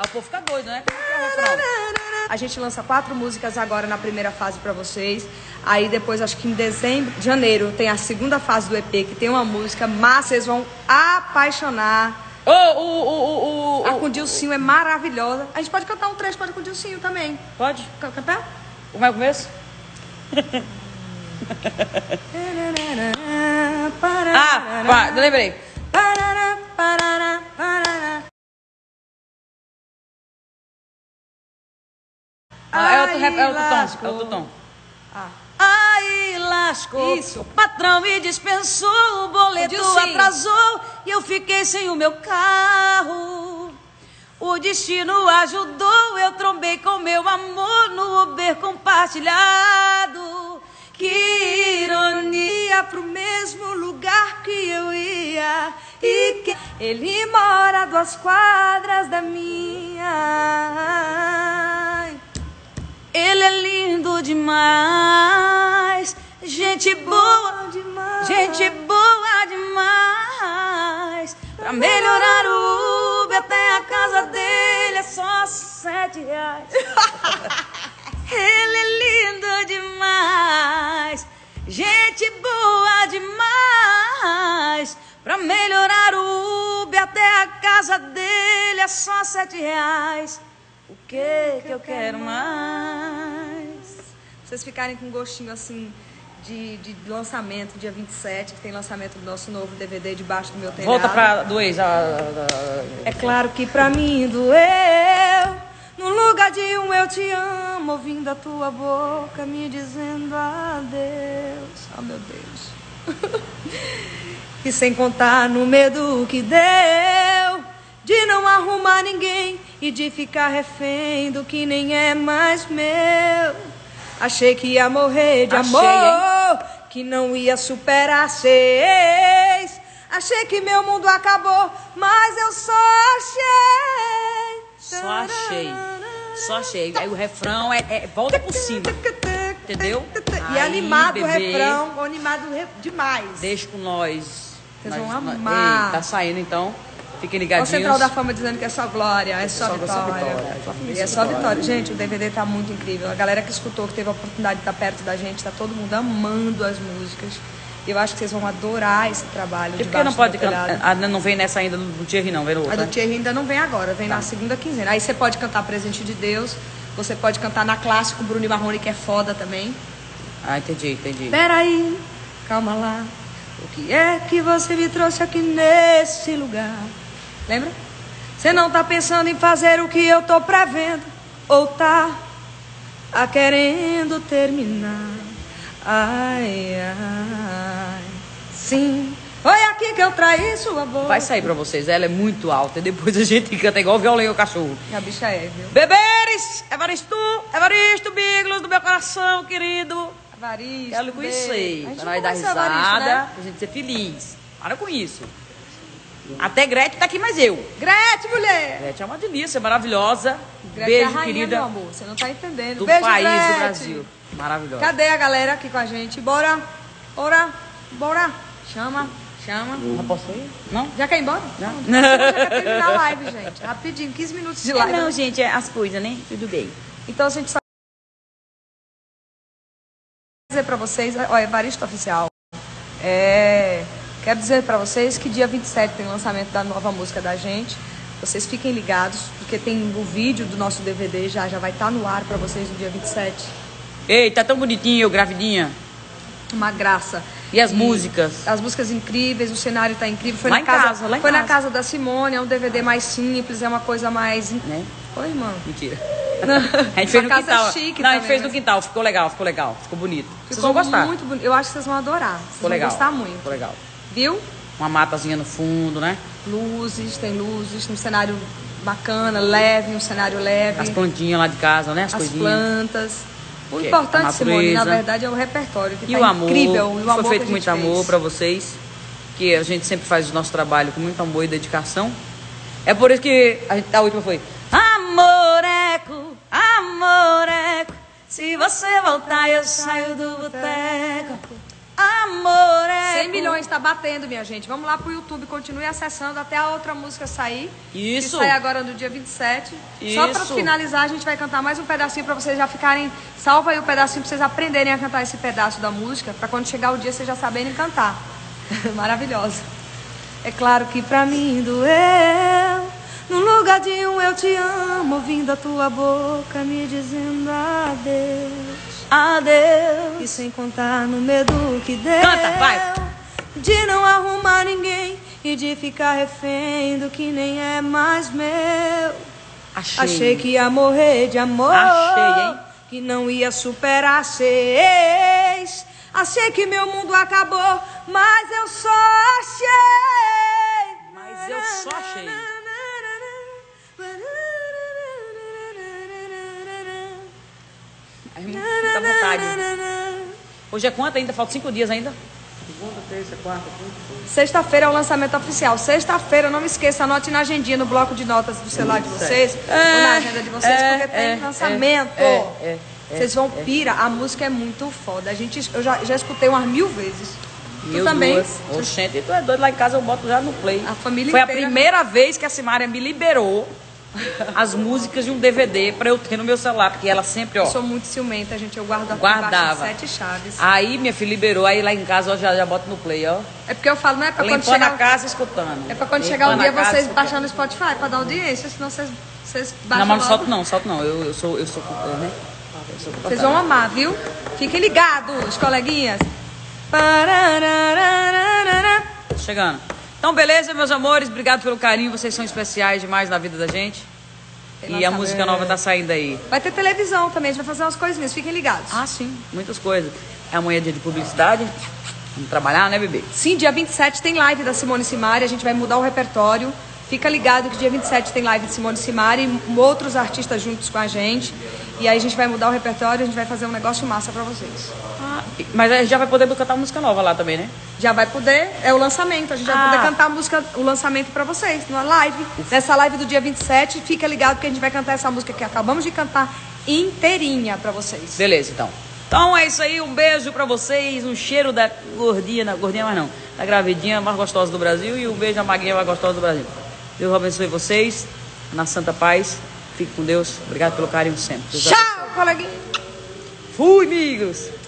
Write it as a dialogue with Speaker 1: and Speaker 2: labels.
Speaker 1: Aí o povo fica doido, né? Como que é o refrão?
Speaker 2: A gente lança quatro músicas agora na primeira fase pra vocês. Aí depois, acho que em dezembro, janeiro, tem a segunda fase do EP, que tem uma música, mas vocês vão apaixonar.
Speaker 1: Ô, o, o, o, o,
Speaker 2: A com Dilcinho é maravilhosa. A gente pode cantar um trecho pode com Dilcinho também.
Speaker 1: Pode?
Speaker 2: Can- Cantar?
Speaker 1: Como é o começo? Ah, pá, lembrei. Ah, é outro, rap- é outro tom. É outro tom.
Speaker 2: Ah.
Speaker 1: Ai, lascou.
Speaker 2: Isso.
Speaker 1: O patrão me dispensou, o boleto
Speaker 2: Dilcinho.
Speaker 1: atrasou e eu fiquei sem o meu carro. O destino ajudou, eu trombei com meu amor no Uber compartilhado. Que ironia
Speaker 2: pro mesmo lugar que eu ia e que ele mora duas quadras da minha.
Speaker 1: Ele é lindo demais, gente boa,
Speaker 2: demais.
Speaker 1: gente boa demais. Pra melhorar o Uber até a casa dele é só sete reais. Ele é lindo demais, gente boa demais. Pra melhorar o Uber até a casa dele é só sete reais. O que que eu quero mais?
Speaker 2: Vocês ficarem com gostinho assim de, de lançamento, dia 27, que tem lançamento do nosso novo DVD debaixo do meu telhado.
Speaker 1: Volta pra do ex. a- a-
Speaker 2: É claro que pra mim doeu. No lugar de um eu te amo, ouvindo a tua boca me dizendo adeus. Oh meu Deus. e sem contar no medo que deu de não arrumar ninguém e de ficar refém do que nem é mais meu. Achei que ia morrer de
Speaker 1: Achei,
Speaker 2: amor, que não ia superar seis. Achei que meu mundo acabou, mas eu só achei.
Speaker 1: Só achei. Só achei. Aí o refrão é, é- volta por cima. Entendeu?
Speaker 2: E
Speaker 1: Aí,
Speaker 2: animado o
Speaker 1: bebê.
Speaker 2: refrão, animado demais.
Speaker 1: Deixa com nós.
Speaker 2: Vocês
Speaker 1: Nós-
Speaker 2: vão
Speaker 1: nós-
Speaker 2: amar.
Speaker 1: Ei, tá saindo então. Fiquem
Speaker 2: Olha o
Speaker 1: ligadinhos.
Speaker 2: Central da Fama dizendo que é só glória, é só,
Speaker 1: só- só
Speaker 2: vitória.
Speaker 1: vitória. Só
Speaker 2: E é só vitória. Gente, o DVD tá muito incrível. A galera que escutou, que teve a oportunidade de estar perto da gente, tá todo mundo amando as músicas. Eu acho que vocês vão adorar esse trabalho.
Speaker 1: E por que não pode cantar? Ah, não vem nessa ainda do Thierry, não, vem no
Speaker 2: A
Speaker 1: outro.
Speaker 2: do
Speaker 1: né?
Speaker 2: Thierry ainda não vem agora, vem na segunda quinzena. Aí você pode cantar Presente de Deus, você pode cantar na clássico Bruno e Marrone, que é foda também.
Speaker 1: Ah, entendi, entendi.
Speaker 2: Peraí, calma lá. O que é que você me trouxe aqui nesse lugar? Lembra? Você não tá pensando em fazer o que eu tô prevendo? Ou tá a querendo terminar? Ai, ai, sim. Foi aqui que eu traí sua boca.
Speaker 1: Vai sair pra vocês, ela é muito alta. E depois a gente canta igual violão e o cachorro.
Speaker 2: A bicha é, viu?
Speaker 1: Beberes, Evaristo, Evaristo Biglos do meu coração, querido.
Speaker 2: Avaristo.
Speaker 1: Quero lhe conhecer. Pra nós dar risada,
Speaker 2: né?
Speaker 1: pra gente ser feliz. Para com isso. Até Gretchen tá aqui, mas eu.
Speaker 2: Gretchen, mulher.
Speaker 1: Gretchen é uma delícia, maravilhosa.
Speaker 2: Gretchen é a
Speaker 1: Beijo,
Speaker 2: rainha,
Speaker 1: querida.
Speaker 2: meu amor. Você não tá entendendo.
Speaker 1: Do
Speaker 2: Beijo,
Speaker 1: país
Speaker 2: Gretchen.
Speaker 1: do Brasil. Maravilhosa.
Speaker 2: Cadê a galera aqui com a gente? Bora, bora, bora. Chama, chama.
Speaker 1: Já posso ir? Não?
Speaker 2: Já quer ir embora?
Speaker 1: Já.
Speaker 2: Não, já quer terminar a live, gente. Rapidinho, 15 minutos de live.
Speaker 1: não, gente, é as coisas, né? Tudo bem.
Speaker 2: Então a gente só dizer pra vocês, ó, Evaristo Oficial. É, quero dizer pra vocês que dia 27 tem lançamento da nova música da gente. Vocês fiquem ligados, porque tem o vídeo do nosso DVD já já vai estar no ar pra vocês no dia 27.
Speaker 1: Ei, tá tão bonitinho, eu gravidinha.
Speaker 2: Uma graça.
Speaker 1: E as músicas?
Speaker 2: As músicas incríveis, o cenário tá incrível. Foi
Speaker 1: Lá
Speaker 2: na
Speaker 1: em
Speaker 2: casa,
Speaker 1: casa, lá em
Speaker 2: foi na
Speaker 1: casa.
Speaker 2: casa da Simone, é um DVD mais simples, é uma coisa mais.
Speaker 1: Né?
Speaker 2: Oi, irmã.
Speaker 1: Mentira. A gente fez no
Speaker 2: casa
Speaker 1: quintal.
Speaker 2: chique
Speaker 1: não, a gente
Speaker 2: também,
Speaker 1: fez no
Speaker 2: mas-
Speaker 1: quintal, ficou legal, ficou legal, ficou bonito. Vocês
Speaker 2: Ficou
Speaker 1: vão gostar.
Speaker 2: muito bonito. Eu acho que vocês vão adorar. Vocês
Speaker 1: Ficou
Speaker 2: vão
Speaker 1: legal.
Speaker 2: gostar muito.
Speaker 1: Ficou legal.
Speaker 2: Viu?
Speaker 1: Uma matazinha no fundo, né?
Speaker 2: Luzes, tem luzes, um cenário bacana, leve, um cenário leve.
Speaker 1: As plantinhas lá de casa, né? As,
Speaker 2: as plantas. O
Speaker 1: Que é
Speaker 2: importante, Simone, na verdade, é o repertório, que
Speaker 1: E
Speaker 2: tá
Speaker 1: o amor.
Speaker 2: incrível. O
Speaker 1: foi
Speaker 2: amor
Speaker 1: feito muito
Speaker 2: gente
Speaker 1: amor
Speaker 2: fez.
Speaker 1: pra vocês. Que a gente sempre faz o nosso trabalho com muito amor e dedicação. É por isso que a, gente, a última foi. Amoreco, amoreco. Se você voltar, eu saio do boteco. Amor é
Speaker 2: 100 milhões está batendo, minha gente. Vamos lá pro YouTube, continue acessando até a outra música sair.
Speaker 1: Isso.
Speaker 2: Que sai agora no dia 27. Só para
Speaker 1: Isso.
Speaker 2: finalizar, a gente vai cantar mais um pedacinho para vocês já ficarem. Salva aí o pedacinho para vocês aprenderem a cantar esse pedaço da música, para quando chegar o dia vocês já saberem cantar. Maravilhosa. É claro que pra mim doeu. No lugar de um eu te amo, ouvindo a tua boca me dizendo adeus.
Speaker 1: Adeus.
Speaker 2: E sem contar no medo que deu
Speaker 1: Canta, vai.
Speaker 2: De não arrumar ninguém e de ficar refém do que nem é mais meu
Speaker 1: Achei.
Speaker 2: Achei que ia morrer de amor
Speaker 1: Achei, hein?
Speaker 2: Que não ia superar seis Achei que meu mundo acabou Mas eu só achei
Speaker 1: Mas eu só achei. Ai, Hoje é quanto ainda? Falta cinco dias ainda? Segunda, terça, quarta, quinta.
Speaker 2: Sexta-feira é o lançamento oficial. Sexta-feira, não me esqueça, anote na agendinha, no bloco de notas do celular de vocês, ou na agenda de vocês,
Speaker 1: é,
Speaker 2: porque tem
Speaker 1: é,
Speaker 2: lançamento.
Speaker 1: é, é, é,
Speaker 2: vocês vão pira, a música é muito foda. A gente, eu já, já escutei umas mil vezes.
Speaker 1: Mil
Speaker 2: tu também?
Speaker 1: duas. Oxente, tu é doido lá em casa, eu boto já no play.
Speaker 2: A família
Speaker 1: Foi a
Speaker 2: inteira.
Speaker 1: primeira vez que a Simária me liberou as músicas de um DVD pra eu ter no meu celular, porque ela sempre, ó.
Speaker 2: Eu sou muito ciumenta, gente. Eu guardo
Speaker 1: Guardava.
Speaker 2: sete chaves.
Speaker 1: Aí minha filha liberou, aí lá em casa eu já, já boto no play, ó.
Speaker 2: É porque eu falo, não é pra quando chegar...
Speaker 1: a casa escutando.
Speaker 2: É pra quando chegar o
Speaker 1: Limpando
Speaker 2: dia vocês baixarem no Spotify pra dar audiência, senão vocês, vocês baixam
Speaker 1: Não, mas não
Speaker 2: logo.
Speaker 1: solto não, solto não. Eu, eu sou, eu sou, é, né? Eu sou
Speaker 2: Vocês vão amar, viu? Fiquem ligados, coleguinhas.
Speaker 1: Chegando. Então, beleza, meus amores. Obrigado pelo carinho. Vocês são especiais demais na vida da gente. E a música nova tá saindo aí.
Speaker 2: Vai ter televisão também, a gente vai fazer umas coisinhas, fiquem ligados.
Speaker 1: Ah, sim. Muitas coisas. Amanhã é dia de publicidade. Vamos trabalhar, né, bebê?
Speaker 2: Sim, dia 27 tem live da Simone Simari, a gente vai mudar o repertório. Fica ligado que dia 27 tem live de Simone Simari e outros artistas juntos com a gente. E aí a gente vai mudar o repertório, a gente vai fazer um negócio massa pra vocês.
Speaker 1: Ah, mas a gente já vai poder cantar música nova lá também, né?
Speaker 2: Já vai poder, é o lançamento, a gente vai
Speaker 1: Ah.
Speaker 2: poder cantar a música, o lançamento pra vocês, numa live. Nessa live do dia 27, fica ligado que a gente vai cantar essa música que acabamos de cantar inteirinha pra vocês.
Speaker 1: Beleza, então. Então é isso aí, um beijo pra vocês, um cheiro da gordinha, não, gordinha mais não, da gravidinha mais gostosa do Brasil e um beijo da magrinha mais gostosa do Brasil. Deus abençoe vocês, na santa paz, fique com Deus, obrigado pelo carinho sempre. Deus abençoe.
Speaker 2: Tchau, coleguinha!
Speaker 1: Fui, amigos!